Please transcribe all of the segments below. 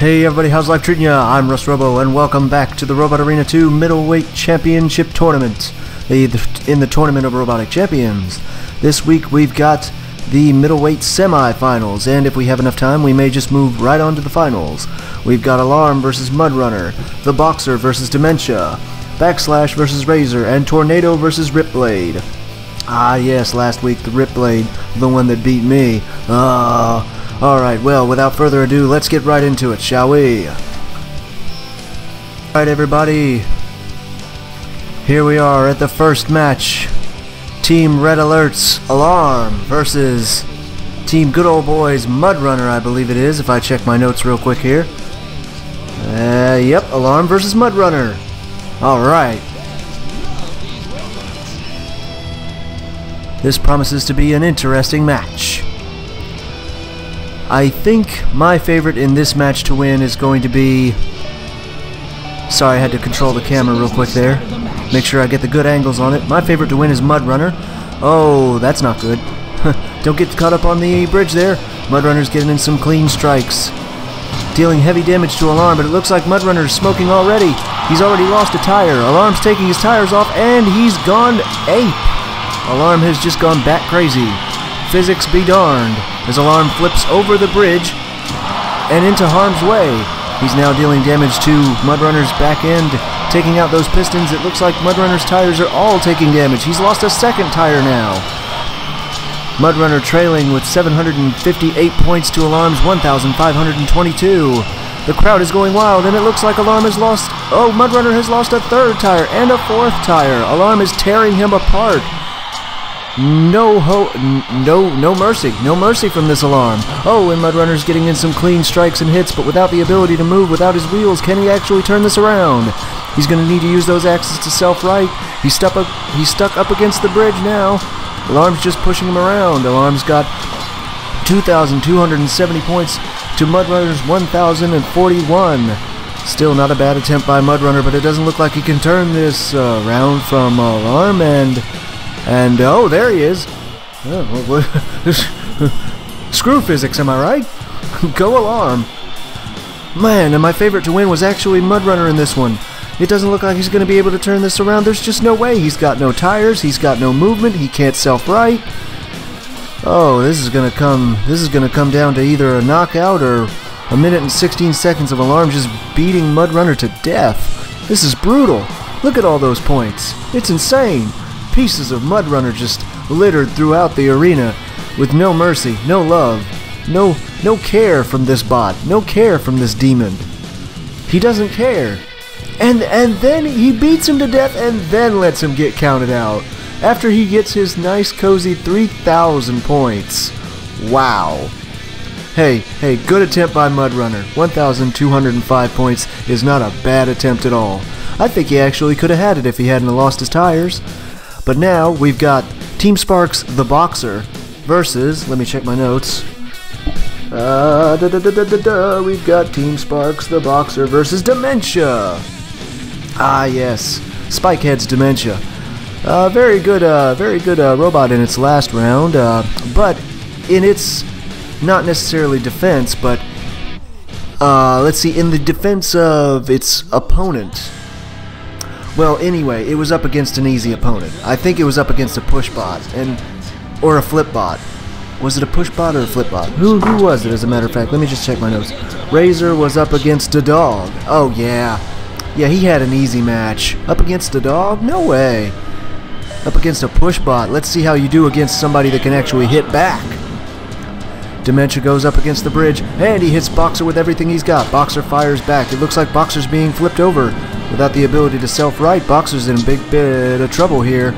Hey everybody, how's life treating ya? I'm Russ Robo, and welcome back to the Robot Arena 2 Middleweight Championship Tournament, in the Tournament of Robotic Champions. This week we've got the middleweight semi-finals, and if we have enough time, we may just move right on to the finals. We've got Alarm versus Mudrunner, The Boxer versus Dementia, Backslash versus Razor, and Tornado versus Ripblade. Ah yes, last week the Ripblade, the one that beat me. Ah. Alright, well, without further ado, let's get right into it, shall we? Alright, everybody. Here we are at the first match. Team Red Alerts Alarm versus Team Good Old Boys Mudrunner, I believe it is, if I check my notes real quick here. Uh, yep, Alarm versus Mudrunner. Alright. This promises to be an interesting match. I think my favorite in this match to win is going to be... Sorry, I had to control the camera real quick there. Make sure I get the good angles on it. My favorite to win is Mudrunner. Oh, that's not good. Don't get caught up on the bridge there. Mudrunner's getting in some clean strikes. Dealing heavy damage to Alarm, but it looks like Mudrunner's smoking already. He's already lost a tire. Alarm's taking his tires off, and he's gone ape. Alarm has just gone bat crazy. Physics be darned as Alarm flips over the bridge and into harm's way. He's now dealing damage to Mudrunner's back end, taking out those pistons. It looks like Mudrunner's tires are all taking damage. He's lost a second tire now. Mudrunner trailing with 758 points to Alarm's 1,522. The crowd is going wild, and it looks like Alarm has lost. Oh, Mudrunner has lost a third tire and a fourth tire. Alarm is tearing him apart. No ho, no, no mercy, no mercy from this alarm. Oh, and Mudrunner's getting in some clean strikes and hits, but without the ability to move without his wheels, can he actually turn this around? He's going to need to use those axes to self-right. He's stuck up, he's stuck up against the bridge now. Alarm's just pushing him around. Alarm's got 2,270 points to Mudrunner's 1,041. Still not a bad attempt by Mudrunner, but it doesn't look like he can turn this uh, round from Alarm and. And oh, there he is. Oh, Screw physics, am I right? Go alarm. Man, and my favorite to win was actually Mudrunner in this one. It doesn't look like he's going to be able to turn this around. There's just no way. He's got no tires. He's got no movement. He can't self-right. Oh, this is going to come. This is going to come down to either a knockout or a minute and 16 seconds of alarm just beating Mudrunner to death. This is brutal. Look at all those points. It's insane pieces of Mudrunner just littered throughout the arena with no mercy, no love, no no care from this bot, no care from this demon. He doesn't care. And and then he beats him to death and then lets him get counted out after he gets his nice cozy 3000 points. Wow. Hey, hey, good attempt by Mudrunner. 1,205 points is not a bad attempt at all. I think he actually could have had it if he hadn't lost his tires. But now we've got Team Sparks the Boxer versus, let me check my notes. Uh, da, da, da, we've got Team Sparks the Boxer versus Dementia. Ah, yes, Spikehead's Dementia. Uh, very good, uh, very good uh, robot in its last round, uh, but in its not necessarily defense, but uh, let's see, in the defense of its opponent, well, anyway, it was up against an easy opponent. I think it was up against a push bot and or a flip bot. Was it a push bot or a flip bot? Who who was it? As a matter of fact, let me just check my notes. Razor was up against a dog. Oh yeah, yeah, he had an easy match. Up against a dog? No way. Up against a push bot. Let's see how you do against somebody that can actually hit back. Dementia goes up against the bridge, and he hits Boxer with everything he's got. Boxer fires back. It looks like Boxer's being flipped over. Without the ability to self-right, Boxer's in a big bit of trouble here.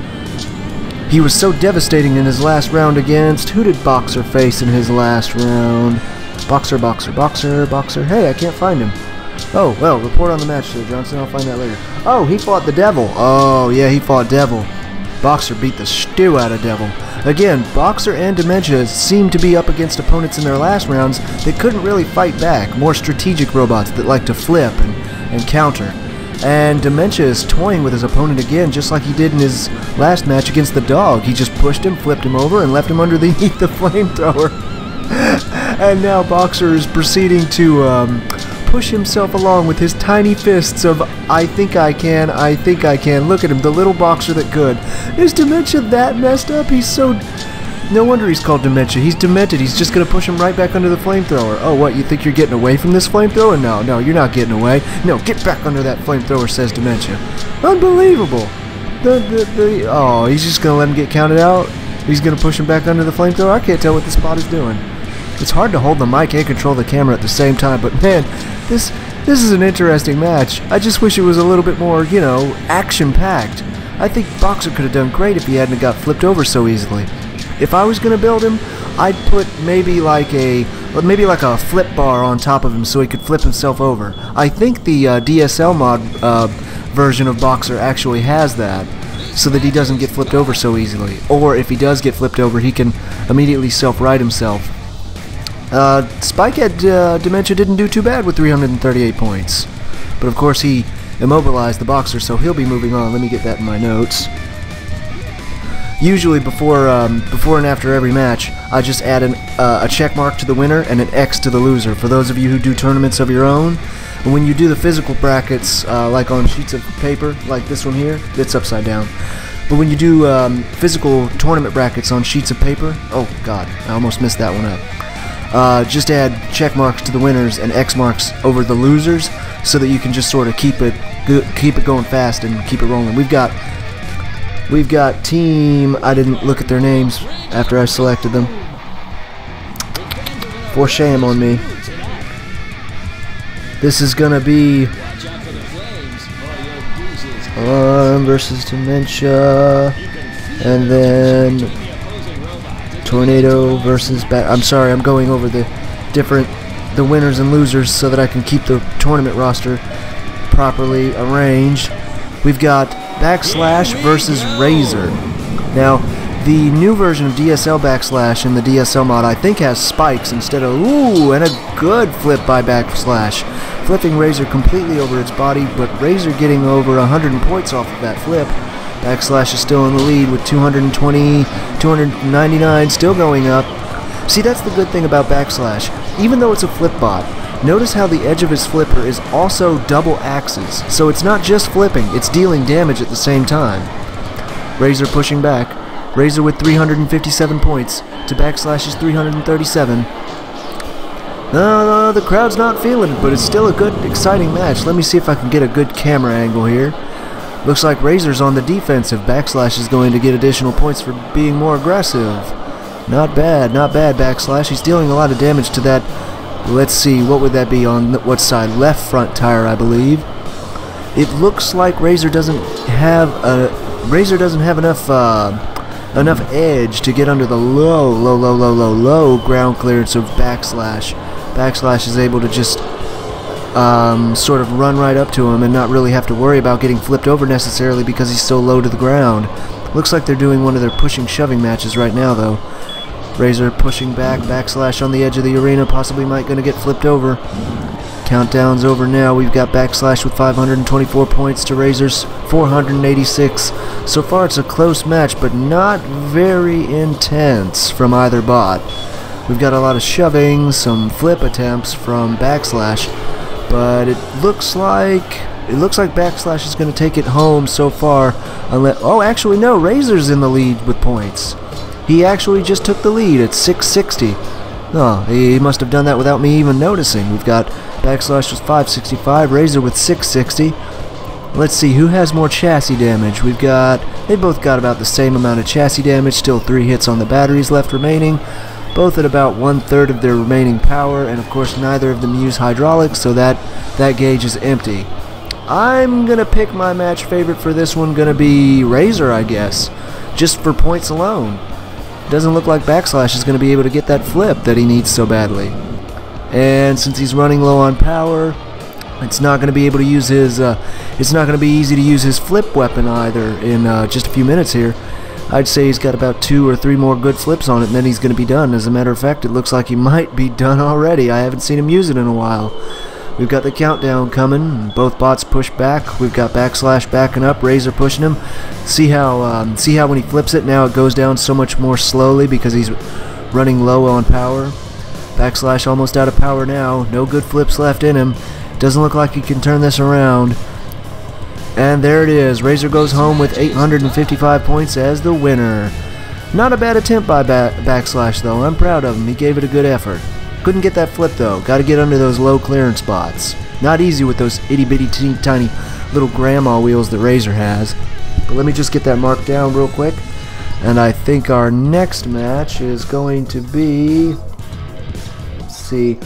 He was so devastating in his last round against... Who did Boxer face in his last round? Boxer, Boxer, Boxer, Boxer. Hey, I can't find him. Oh, well, report on the match, Sir Johnson. I'll find that later. Oh, he fought the Devil. Oh, yeah, he fought Devil. Boxer beat the stew out of Devil. Again, Boxer and Dementia seemed to be up against opponents in their last rounds that couldn't really fight back, more strategic robots that like to flip and, and counter. And Dementia is toying with his opponent again, just like he did in his last match against the dog. He just pushed him, flipped him over, and left him underneath the flamethrower. and now Boxer is proceeding to um, push himself along with his tiny fists of I think I can, I think I can. Look at him, the little boxer that could. Is Dementia that messed up? He's so no wonder he's called Dementia. He's demented. He's just going to push him right back under the flamethrower. Oh, what? You think you're getting away from this flamethrower? No, no, you're not getting away. No, get back under that flamethrower, says Dementia. Unbelievable. The, the, the, oh, he's just going to let him get counted out? He's going to push him back under the flamethrower? I can't tell what this bot is doing. It's hard to hold the mic and control the camera at the same time, but man, this this is an interesting match. I just wish it was a little bit more, you know, action-packed. I think Boxer could have done great if he hadn't got flipped over so easily. If I was to build him, I'd put maybe like a maybe like a flip bar on top of him so he could flip himself over. I think the uh, DSL mod uh, version of Boxer actually has that so that he doesn't get flipped over so easily. Or if he does get flipped over, he can immediately self-right himself. Uh, Spikehead uh, Dementia didn't do too bad with 338 points. But of course he immobilized the Boxer, so he'll be moving on. Let me get that in my notes usually before um, before and after every match, I just add an, uh, a check mark to the winner and an X to the loser. For those of you who do tournaments of your own, when you do the physical brackets, uh, like on sheets of paper, like this one here, it's upside down. But when you do um, physical tournament brackets on sheets of paper, oh god, I almost missed that one up. Uh, just add check marks to the winners and X marks over the losers, so that you can just sort of keep it keep it going fast and keep it rolling. We've got We've got team, I didn't look at their names after I selected them. For shame on me. This is gonna be Alarm versus Dementia, and then Tornado versus back. I'm sorry, I'm going over the different the winners and losers so that I can keep the tournament roster properly arranged. We've got Backslash versus Razor. Now, the new version of DSL Backslash in the DSL mod I think has spikes instead of ooh, and a good flip by Backslash. Flipping Razor completely over its body, but Razor getting over 100 points off of that flip. Backslash is still in the lead with 220, 299, still going up. See, that's the good thing about Backslash. Even though it's a flip bot, Notice how the edge of his flipper is also double axes, so it's not just flipping, it's dealing damage at the same time. Razor pushing back. Razor with 357 points to Backslash's 337. No, no, the crowd's not feeling it, but it's still a good, exciting match. Let me see if I can get a good camera angle here. Looks like Razor's on the defensive. Backslash is going to get additional points for being more aggressive. Not bad, not bad, Backslash. He's dealing a lot of damage to that Let's see, what would that be on what side? Left front tire, I believe. It looks like Razor doesn't have a Razor doesn't have enough uh, enough edge to get under the low, low, low, low, low, low ground clearance of Backslash. Backslash is able to just um, sort of run right up to him and not really have to worry about getting flipped over necessarily because he's so low to the ground. Looks like they're doing one of their pushing shoving matches right now though. Razor pushing back, backslash on the edge of the arena, possibly might going to get flipped over. Countdown's over now. We've got backslash with 524 points to Razor's 486. So far it's a close match, but not very intense from either bot. We've got a lot of shoving, some flip attempts from backslash, but it looks like it looks like backslash is going to take it home so far. Unless oh, actually no, Razor's in the lead with points. He actually just took the lead at 660. Oh, he must have done that without me even noticing. We've got Backslash with 565, Razor with 660. Let's see, who has more chassis damage? We've got, they both got about the same amount of chassis damage, still three hits on the batteries left remaining, both at about one-third of their remaining power, and of course neither of them use hydraulics, so that, that gauge is empty. I'm gonna pick my match favorite for this one, gonna be Razor, I guess, just for points alone doesn't look like Backslash is going to be able to get that flip that he needs so badly. And since he's running low on power, it's not going to be able to use his, uh, it's not going to be easy to use his flip weapon either in uh, just a few minutes here. I'd say he's got about two or three more good flips on it and then he's going to be done. As a matter of fact, it looks like he might be done already. I haven't seen him use it in a while. We've got the countdown coming. Both bots push back. We've got backslash backing up. Razor pushing him. See how um, see how when he flips it now it goes down so much more slowly because he's running low on power. Backslash almost out of power now. No good flips left in him. Doesn't look like he can turn this around. And there it is. Razor goes home with 855 points as the winner. Not a bad attempt by ba Backslash, though. I'm proud of him. He gave it a good effort. Couldn't get that flip, though. Got to get under those low clearance spots. Not easy with those itty-bitty teeny tiny little grandma wheels that Razor has. But let me just get that marked down real quick. And I think our next match is going to be... Let's see...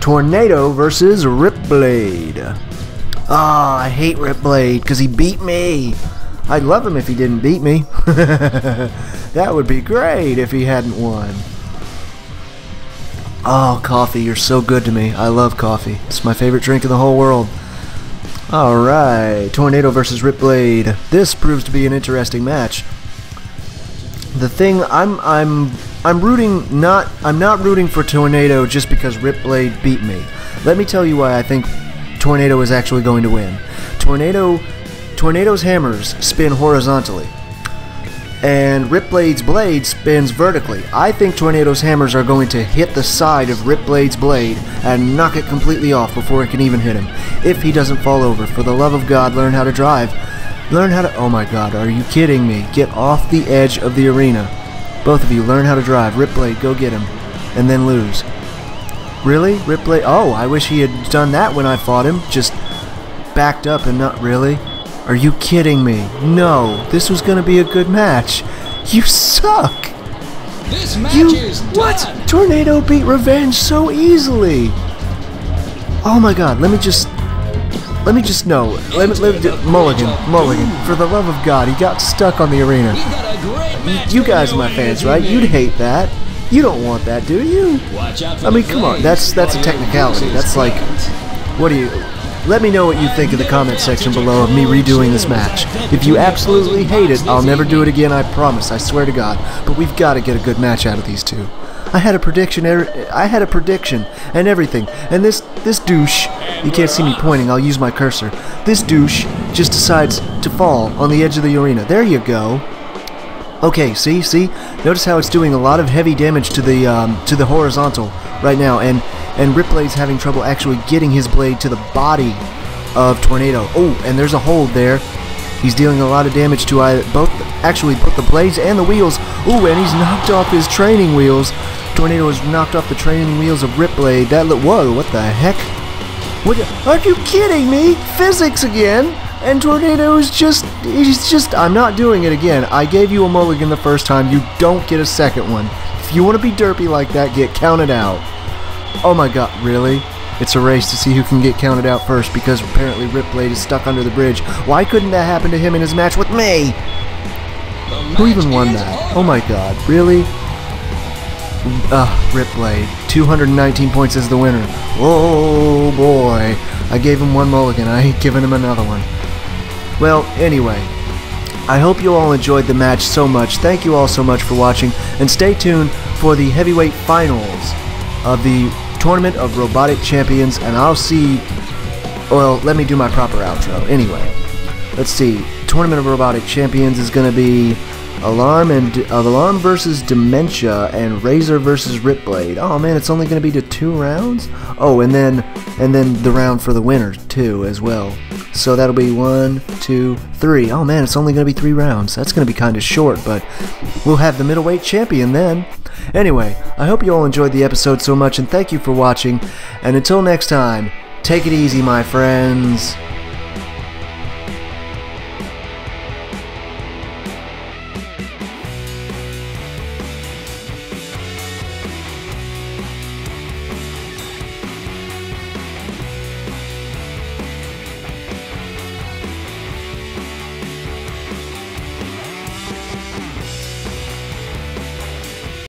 Tornado versus Ripblade. Ah, oh, I hate Ripblade because he beat me. I'd love him if he didn't beat me. that would be great if he hadn't won. Oh, coffee, you're so good to me. I love coffee. It's my favorite drink in the whole world. Alright, Tornado versus Ripblade. This proves to be an interesting match. The thing I'm I'm I'm rooting not I'm not rooting for Tornado just because Ripblade beat me. Let me tell you why I think Tornado is actually going to win. Tornado Tornado's hammers spin horizontally and Ripblade's blade spins vertically. I think Tornado's hammers are going to hit the side of Ripblade's blade and knock it completely off before it can even hit him. If he doesn't fall over, for the love of God, learn how to drive. Learn how to... Oh my god, are you kidding me? Get off the edge of the arena. Both of you, learn how to drive. Ripblade, go get him. And then lose. Really? Ripblade? Oh, I wish he had done that when I fought him. Just backed up and not... Really? Are you kidding me? No, this was gonna be a good match. You suck! This match you, is What? done. Tornado beat Revenge so easily! Oh my god, let me just... Let me just know. Let me... Let me Mulligan. Mulligan. For the love of God, he got stuck on the arena. We've got a great match You guys are my fans, right? You'd hate that. You don't want that, do you? Watch out I mean, come on. That's that's a technicality. That's like... What do you... Let me know what you think in the comment section below of me redoing this match. If you absolutely hate it, I'll never do it again, I promise, I swear to God. But we've got to get a good match out of these two. I had a prediction, er- I had a prediction, and everything, and this, this douche, you can't see me pointing, I'll use my cursor, this douche just decides to fall on the edge of the arena. There you go. Okay, see, see? Notice how it's doing a lot of heavy damage to the um, to the horizontal right now, and and Ripblade's having trouble actually getting his blade to the body of Tornado. Oh, and there's a hold there. He's dealing a lot of damage to both, actually both the blades and the wheels. Ooh, and he's knocked off his training wheels. Tornado has knocked off the training wheels of Ripblade. That look, whoa, what the heck? What? Are you kidding me? Physics again? And Tornado is just, he's just, I'm not doing it again. I gave you a mulligan the first time. You don't get a second one. If you want to be derpy like that, get counted out. Oh my god, really? It's a race to see who can get counted out first because apparently Ripblade is stuck under the bridge. Why couldn't that happen to him in his match with me? Who even won that? Oh my god, really? Ugh, Ripblade. 219 points as the winner. Oh boy. I gave him one mulligan. I ain't giving him another one. Well, anyway. I hope you all enjoyed the match so much. Thank you all so much for watching. And stay tuned for the heavyweight finals of the Tournament of Robotic Champions. And I'll see... Well, let me do my proper outro. Anyway. Let's see. Tournament of Robotic Champions is going to be Alarm and uh, Alarm versus Dementia and Razor versus Ripblade. Oh man, it's only going to be to two rounds. Oh, and then and then the round for the winner too as well. So that'll be one, two, three. Oh man, it's only going to be three rounds. That's going to be kind of short, but we'll have the middleweight champion then. Anyway, I hope you all enjoyed the episode so much, and thank you for watching. And until next time, take it easy, my friends.